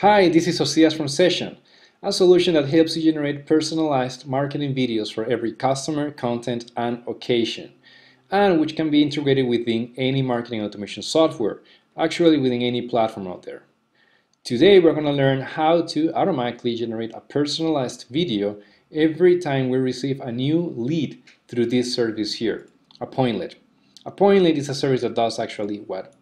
Hi, this is Josias from Sezion, a solution that helps you generate personalized marketing videos for every customer, content, and occasion, and which can be integrated within any marketing automation software, actually within any platform out there. Today we're going to learn how to automatically generate a personalized video every time we receive a new lead through this service here, a Appointlet. Appointlet is a service that does actually what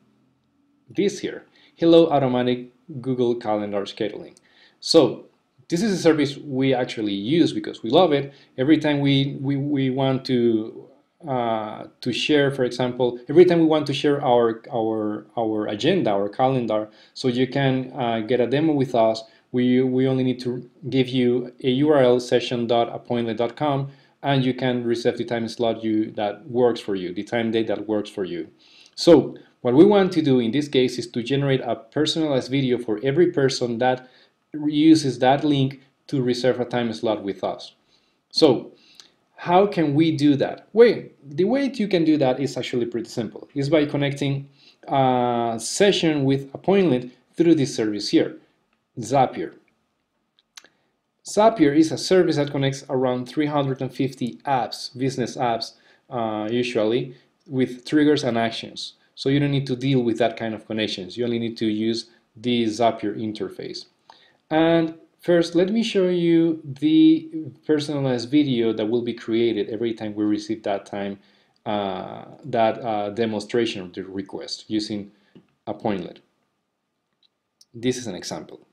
this here, Hello Automatic Google Calendar Scheduling. So this is a service we actually use because we love it. Every time we, we, we want to uh, to share, for example, every time we want to share our our our agenda, our calendar, so you can uh, get a demo with us. We we only need to give you a URL sezion.appointlet.com, and you can reserve the time slot you that works for you, the time date that works for you. So what we want to do in this case is to generate a personalized video for every person that uses that link to reserve a time slot with us. So how can we do that? Well, the way you can do that is actually pretty simple. It's by connecting a Sezion with Appointlet through this service here, Zapier. Zapier is a service that connects around 350 apps, business apps uh, usually, with triggers and actions. So you don't need to deal with that kind of connections. You only need to use the Zapier interface. And first, let me show you the personalized video that will be created every time we receive that time, uh, that uh, demonstration of the request using Appointlet. This is an example.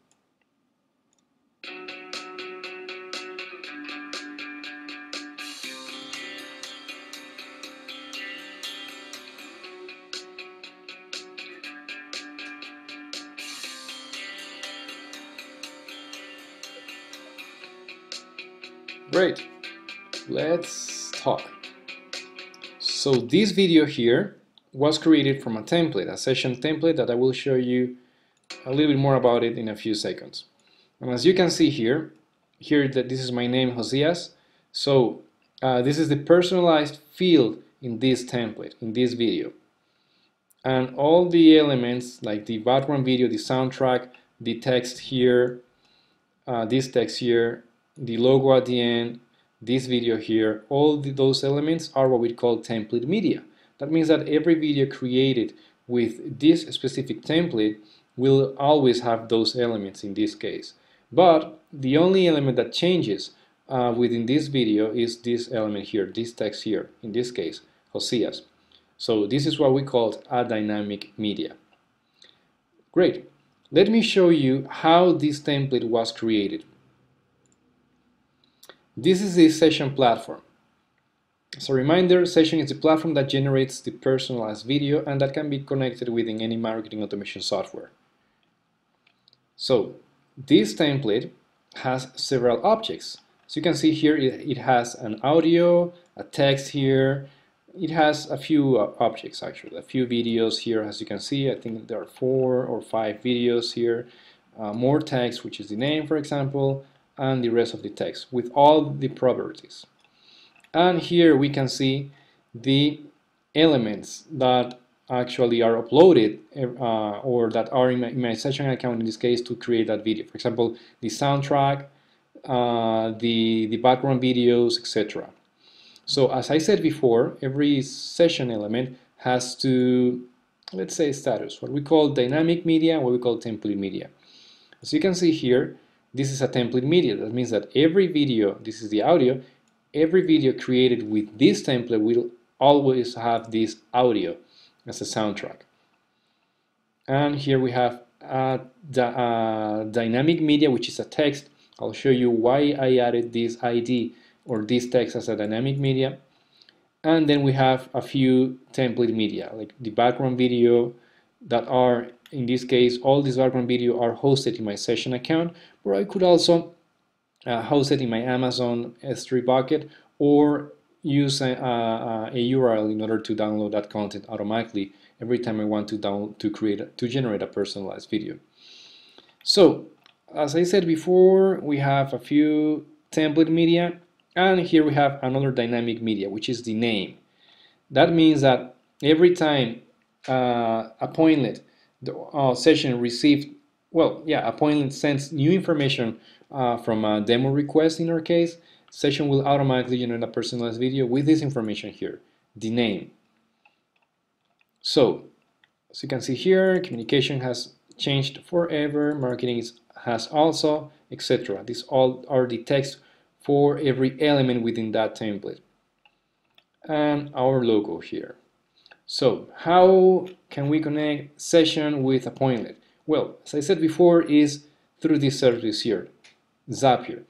Great, let's talk. So this video here was created from a template, a Sezion template that I will show you a little bit more about it in a few seconds. And as you can see here, here that this is my name Josias. So uh, this is the personalized field in this template, in this video. And all the elements like the background video, the soundtrack, the text here, uh, this text here, the logo at the end, this video here, all the, those elements are what we call template media. That means that every video created with this specific template will always have those elements in this case. But the only element that changes uh, within this video is this element here, this text here, in this case, Josias. So this is what we call a dynamic media. Great. Let me show you how this template was created. This is the Sezion platform. As a reminder, Sezion is the platform that generates the personalized video and that can be connected within any marketing automation software. So, this template has several objects. So you can see here it, has an audio, a text here, it has a few uh, objects actually, a few videos here as you can see, I think there are four or five videos here, uh, more text which is the name for example, and the rest of the text with all the properties. And here we can see the elements that actually are uploaded uh, or that are in my, in my, Sezion account in this case to create that video. For example, the soundtrack, uh, the, the background videos, etc. So as I said before, every Sezion element has to, let's say status, what we call dynamic media, what we call template media. As you can see here, this is a template media. That means that every video, this is the audio, every video created with this template will always have this audio as a soundtrack. And here we have a, a dynamic media, which is a text. I'll show you why I added this ID or this text as a dynamic media. And then we have a few template media, like the background video that are in this case, all these background video are hosted in my Sezion account, but I could also uh, host it in my Amazon S3 bucket or use a, a, a, URL in order to download that content automatically every time I want to download to create to generate a personalized video. So, as I said before, we have a few template media, and here we have another dynamic media, which is the name. That means that every time uh, Appointlet the uh, Sezion received well, yeah, appointment sends new information uh, from a demo request in our case. Sezion will automatically generate a personalized video with this information here, the name. So, as you can see here, communication has changed forever, marketing is, has also, etc. These all are the text for every element within that template. And our logo here. So, how can we connect Sezion with Appointlet? Well, as I said before, is through this service here, Zapier.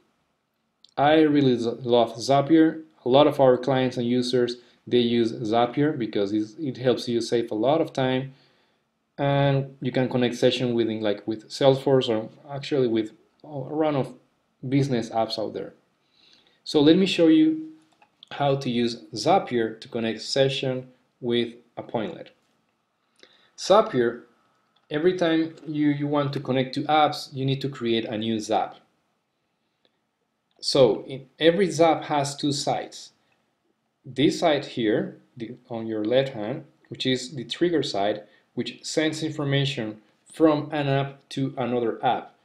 I really love Zapier. A lot of our clients and users, they use Zapier because it helps you save a lot of time and you can connect Sezion within like with Salesforce or actually with a run of business apps out there. So let me show you how to use Zapier to connect Sezion with Appointlet. Zapier every time you, you want to connect to apps, you need to create a new Zap. So every Zap has two sides. This side here, the, on your left hand, which is the trigger side, which sends information from an app to another app.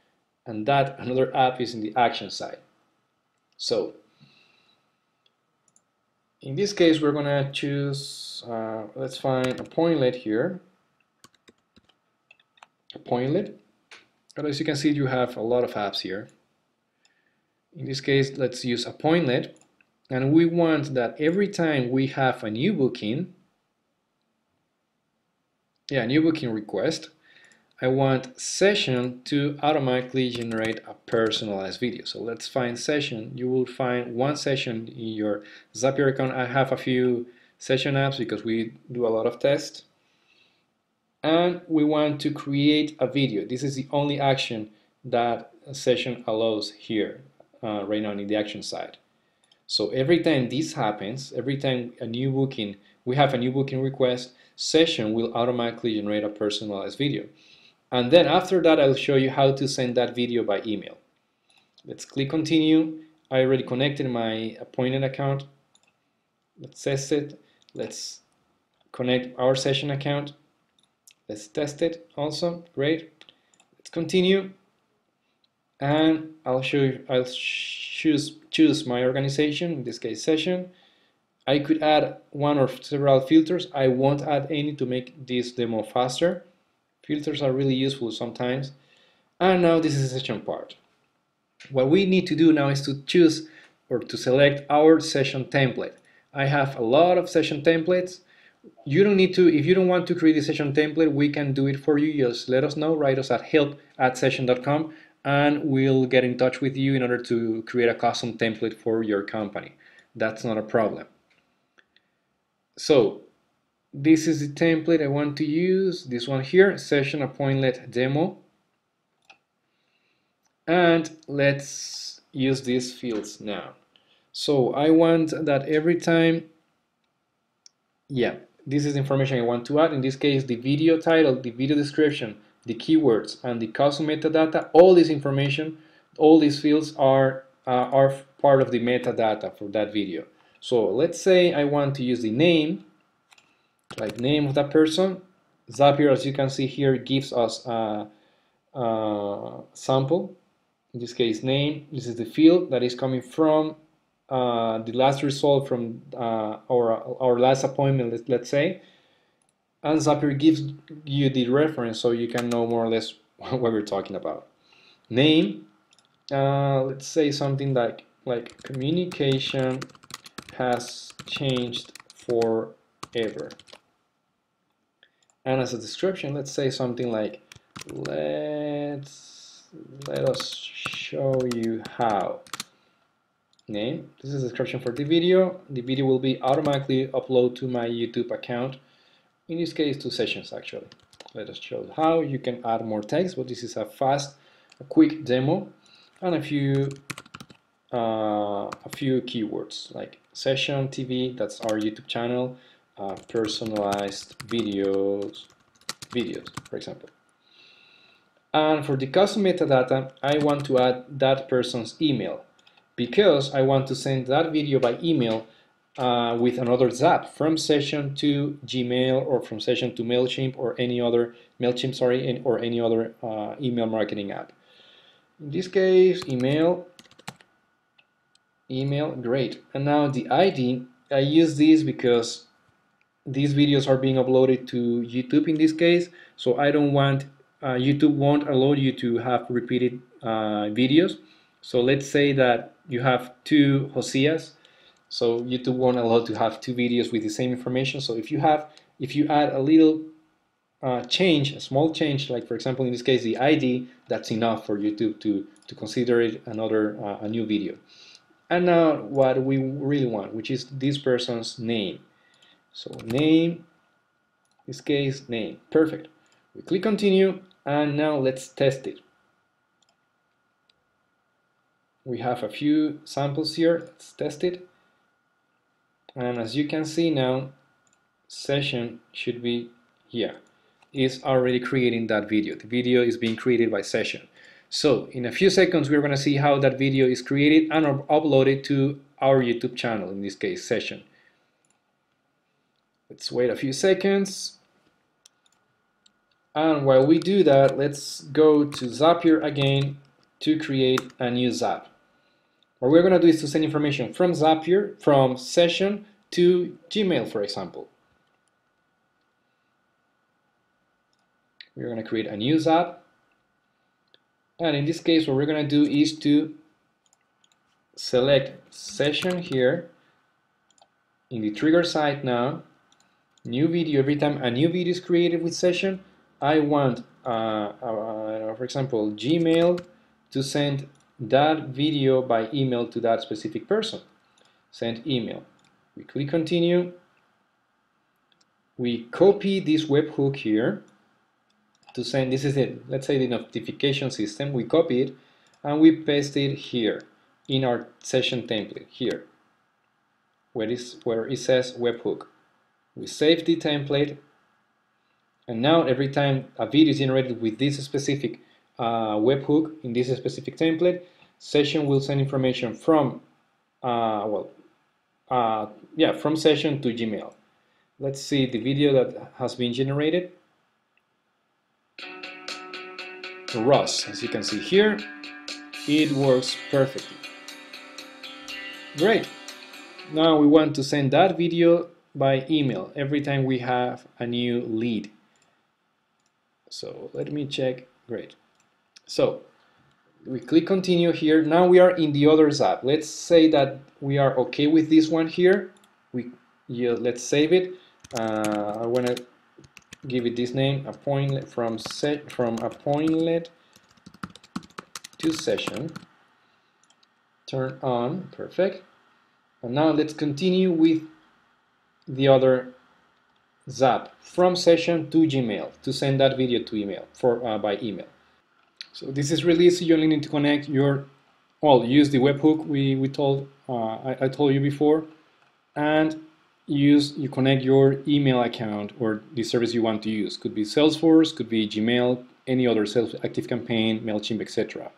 And that another app is in the action side. So in this case, we're gonna choose, uh, let's find Appointlet here Appointlet. But as you can see, you have a lot of apps here. In this case, let's use Appointlet. And we want that every time we have a new booking, yeah, a new booking request, I want Sezion to automatically generate a personalized video. So let's find Sezion. You will find one Sezion in your Zapier account. I have a few Sezion apps because we do a lot of tests and we want to create a video. This is the only action that Sezion allows here uh, right now in the action side. So every time this happens, every time a new booking, we have a new booking request, Sezion will automatically generate a personalized video. And then after that, I'll show you how to send that video by email. Let's click continue. I already connected my Appointlet account. Let's test it. Let's connect our Sezion account. Let's test it also. Great. Let's continue. And I'll show you, I'll choose, choose my organization, in this case Sezion. I could add one or several filters. I won't add any to make this demo faster. Filters are really useful sometimes. And now this is the Sezion part. What we need to do now is to choose or to select our Sezion template. I have a lot of Sezion templates you don't need to, if you don't want to create a Sezion template, we can do it for you. Just let us know, write us at help at sezion.com and we'll get in touch with you in order to create a custom template for your company. That's not a problem. So this is the template I want to use, this one here, Sezion appointlet demo. And let's use these fields now. So I want that every time, yeah, this is information I want to add. In this case, the video title, the video description, the keywords, and the custom metadata, all this information, all these fields are, uh, are part of the metadata for that video. So let's say I want to use the name, like name of that person. Zapier, as you can see here, gives us a, a sample. In this case, name. This is the field that is coming from uh, the last result from uh, our, our last appointment, let, let's say, and Zapier gives you the reference so you can know more or less what we're talking about. Name, uh, let's say something like, like communication has changed forever. And as a description, let's say something like, let's, let us show you how name. This is description for the video. The video will be automatically uploaded to my YouTube account. In this case, two sessions actually. Let us show how you can add more text, but this is a fast, a quick demo, and a few uh, a few keywords like Sezion TV, that's our YouTube channel, uh, personalized videos, videos, for example. And for the custom metadata, I want to add that person's email because I want to send that video by email uh, with another Zap from Sezion to Gmail or from Sezion to MailChimp or any other MailChimp, sorry, or any other uh, email marketing app. In this case, email, email, great. And now the ID, I use this because these videos are being uploaded to YouTube in this case, so I don't want, uh, YouTube won't allow you to have repeated uh, videos. So let's say that you have two Josias, so YouTube won't allow to have two videos with the same information. So if you have, if you add a little uh, change, a small change, like for example in this case the ID, that's enough for YouTube to, to consider it another uh, a new video. And now what we really want, which is this person's name. So name, this case name, perfect. We click continue and now let's test it. We have a few samples here, let's test it. And as you can see now, Sezion should be here is already creating that video. The video is being created by Sezion. So in a few seconds, we're going to see how that video is created and uploaded to our YouTube channel, in this case, Sezion. Let's wait a few seconds. And while we do that, let's go to Zapier again to create a new Zap. What we're going to do is to send information from Zapier, from Sezion to Gmail, for example. We're going to create a new Zap. And in this case, what we're going to do is to select Sezion here in the trigger site now, new video, every time a new video is created with Sezion, I want, uh, uh, for example, Gmail to send that video by email to that specific person. Send email. We click continue. We copy this webhook here to send, this is it, let's say the notification system, we copy it and we paste it here in our Sezion template here where, is, where it says webhook. We save the template and now every time a video is generated with this specific uh, webhook in this specific template, Sezion will send information from, uh, well, uh, yeah, from Sezion to Gmail. Let's see the video that has been generated. Ross, as you can see here, it works perfectly. Great. Now we want to send that video by email every time we have a new lead. So let me check. Great. So we click continue here. Now we are in the other app. Let's say that we are okay with this one here. We yeah, let's save it. Uh, I want to give it this name appointment from set from appointment to Sezion turn on perfect and now let's continue with the other zap from Sezion to gmail to send that video to email for uh, by email so this is really easy you only need to connect your well use the webhook we, we told uh, I, I told you before and use you connect your email account or the service you want to use. Could be Salesforce, could be Gmail, any other Sales Active Campaign, Mailchimp, etc.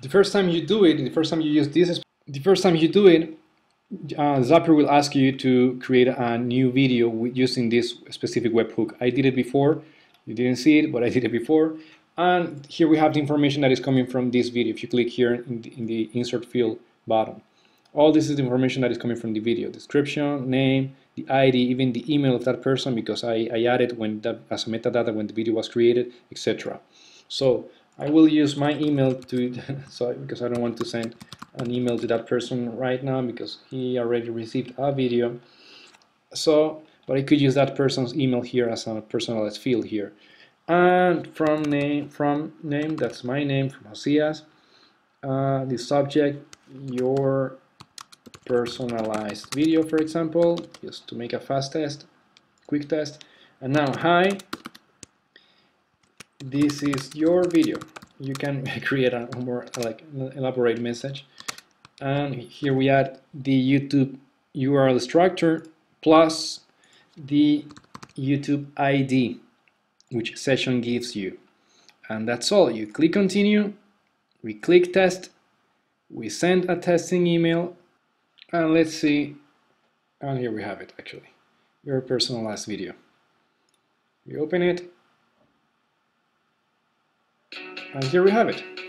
The first time you do it, the first time you use this, is the first time you do it, uh, Zapier will ask you to create a new video using this specific webhook. I did it before. You didn't see it, but I did it before. And here we have the information that is coming from this video. If you click here in the, in the insert field button. All this is the information that is coming from the video. Description, name, the ID, even the email of that person because I, I added when that, as a metadata when the video was created, etc. So I will use my email to so because I don't want to send an email to that person right now because he already received a video. So, but I could use that person's email here as a personalized field here. And from name, from name, that's my name, from Josias. Uh, the subject, your personalized video, for example, just to make a fast test, quick test. And now, hi, this is your video. You can create a more like elaborate message. And here we add the YouTube URL structure plus the YouTube ID, which Sezion gives you. And that's all. You click continue, we click test, we send a testing email, and let's see And here we have it actually, your personalized video. We open it, and here we have it.